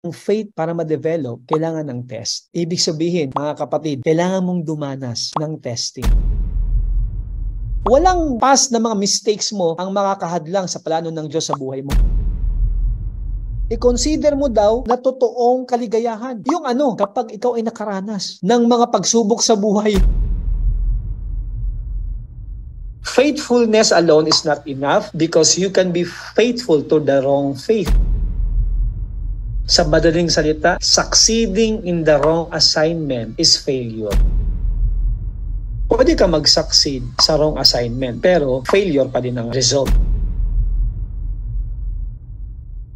Ang faith para ma-develop, kailangan ng test. Ibig sabihin, mga kapatid, kailangan mong dumanas ng testing. Walang past na mga mistakes mo ang makakahadlang sa plano ng Diyos sa buhay mo. I-consider mo daw na totoong kaligayahan. Yung ano, kapag ikaw ay nakaranas ng mga pagsubok sa buhay. Faithfulness alone is not enough because you can be faithful to the wrong faith. Sa madaling salita, succeeding in the wrong assignment is failure. Pwede ka mag-succeed sa wrong assignment, pero failure pa din ang result.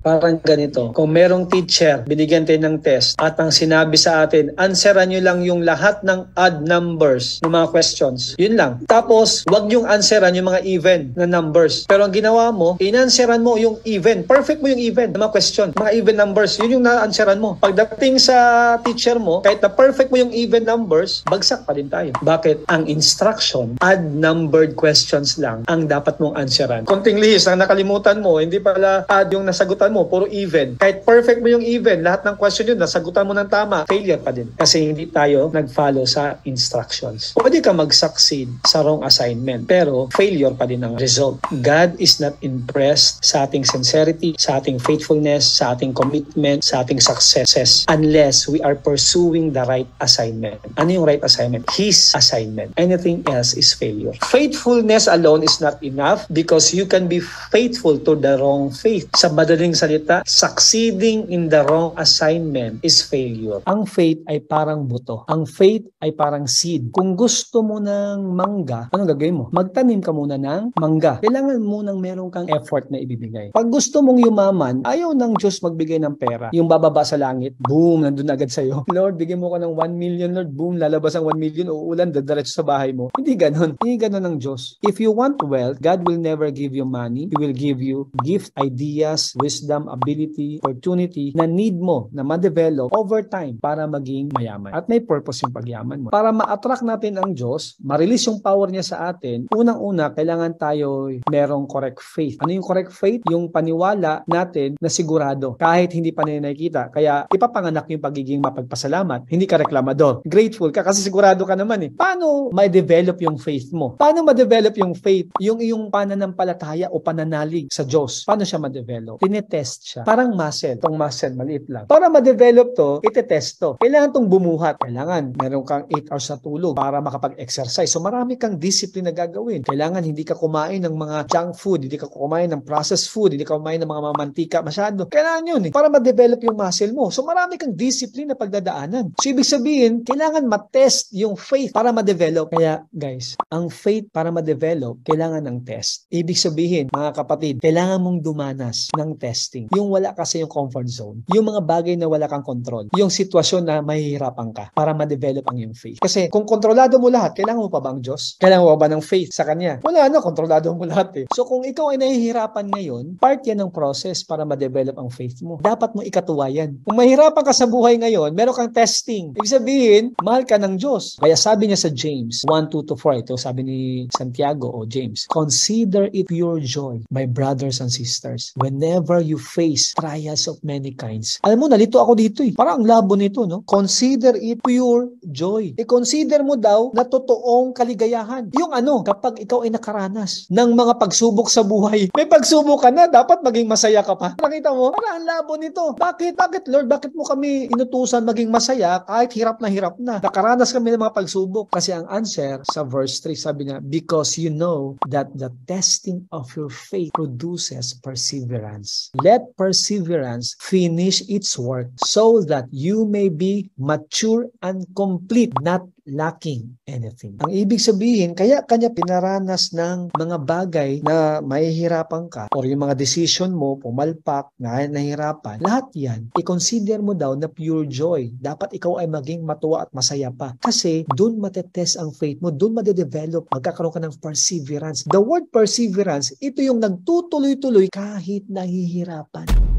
Parang ganito, kung merong teacher, binigyan tayo ng test, at ang sinabi sa atin, answeran nyo lang yung lahat ng odd numbers ng mga questions. Yun lang. Tapos, wag yung answeran yung mga even na numbers. Pero ang ginawa mo, inansweran mo yung even. Perfect mo yung even ng mga question. Mga even numbers, yun yung na-answeran mo. Pagdating sa teacher mo, kahit na perfect mo yung even numbers, bagsak pa din tayo. Bakit? Ang instruction, odd numbered questions lang ang dapat mong answeran. Konting lihis, ang nakalimutan mo, hindi pala odd yung nasagutan mo, puro even. Kahit perfect mo yung even, lahat ng question yun, nasagutan mo ng tama, failure pa din. Kasi hindi tayo nag-follow sa instructions. Pwede ka mag-succeed sa wrong assignment, pero failure pa din ang result. God is not impressed sa ating sincerity, sa ating faithfulness, sa ating commitment, sa ating successes, unless we are pursuing the right assignment. Ano yung right assignment? His assignment. Anything else is failure. Faithfulness alone is not enough because you can be faithful to the wrong faith. Sa madaling salita, succeeding in the wrong assignment is failure. Ang faith ay parang buto. Ang faith ay parang seed. Kung gusto mo ng mangga, anong gagawin mo? Magtanim ka muna ng mangga. Kailangan mo nang meron kang effort na ibibigay. Pag gusto mong yumaman, ayaw ng Diyos magbigay ng pera. Yung bababa sa langit, boom, nandun agad sa'yo. Lord, bigyan mo ko ng 1 million, Lord, boom, lalabas ang 1 million, uulan, dadiretso sa bahay mo. Hindi ganon. Hindi ganon ng Diyos. If you want wealth, God will never give you money. He will give you gift, ideas, wisdom, ability, opportunity na need mo na ma-develop over time para maging mayaman. At may purpose yung pagyaman mo. Para ma-attract natin ang Diyos, ma-release yung power niya sa atin, unang-una, kailangan tayo merong correct faith. Ano yung correct faith? Yung paniwala natin na sigurado kahit hindi pa nakikita. Kaya ipapanganak yung pagiging mapagpasalamat. Hindi ka reklamador. Grateful ka kasi sigurado ka naman eh. Paano ma-develop yung faith mo? Paano ma-develop yung faith? Yung iyong pananampalataya o pananalig sa Diyos. Paano siya ma-develop? Tinetest siya. Parang muscle. Itong muscle, maliit lang. Para ma-develop to, itetest to. Kailangan tong bumuhat. Kailangan meron kang 8 hours na tulog para makapag-exercise. So marami kang discipline na gagawin. Kailangan hindi ka kumain ng mga junk food, hindi ka kumain ng processed food, hindi ka kumain ng mga mamantika masyado. Kailangan yun eh, para ma-develop yung muscle mo. So marami kang discipline na pagdadaanan. So ibig sabihin, kailangan ma-test yung faith para ma-develop. Kaya guys, ang faith para ma-develop, kailangan ng test. Ibig sabihin, mga kapatid, kailangan mong dumanas ng testing. Yung wala kasi yung comfort zone. Yung mga bagay na wala kang control. Yung sitwasyon na mahihirapan ka para ma-develop ang iyong faith. Kasi kung kontrolado mo lahat, kailangan mo pa ba ang Diyos? Kailangan mo ba ng faith sa Kanya? Wala na, kontrolado mo lahat eh. So kung ikaw ay nahihirapan ngayon, part yan ng process para ma-develop ang faith mo. Dapat mo ikatuwa yan. Kung mahirapan ka sa buhay ngayon, meron kang testing. Ibig sabihin, mahal ka ng Diyos. Kaya sabi niya sa James 1, 2 to 4, ito sabi ni Santiago o James, Consider it pure joy, my brothers and sisters, whenever you face trials of many kinds. Alam mo, nalito ako dito eh. Parang ang labo nito, no? Consider it pure joy. I-consider mo daw na totoong kaligayahan. Yung ano, kapag ikaw ay nakaranas ng mga pagsubok sa buhay, may pagsubok ka na, dapat maging masaya ka pa. Nakita mo? Parang ang labo nito. Bakit? Bakit, Lord? Bakit mo kami inutusan maging masaya kahit hirap na hirap na? Nakaranas kami ng mga pagsubok. Kasi ang answer sa verse 3, sabi niya, because you know that the testing of your faith produces perseverance. Let perseverance finish its work so that you may be mature and complete, not lacking anything. Ang ibig sabihin, kaya kanya pinaranas ng mga bagay na mahihirapan ka or yung mga decision mo, pumalpak, na nahirapan, lahat yan, i-consider mo daw na pure joy. Dapat ikaw ay maging matuwa at masaya pa. Kasi dun matetest ang faith mo, dun madedevelop, magkakaroon ka ng perseverance. The word perseverance, ito yung nagtutuloy-tuloy kahit nahihirapan. harapan.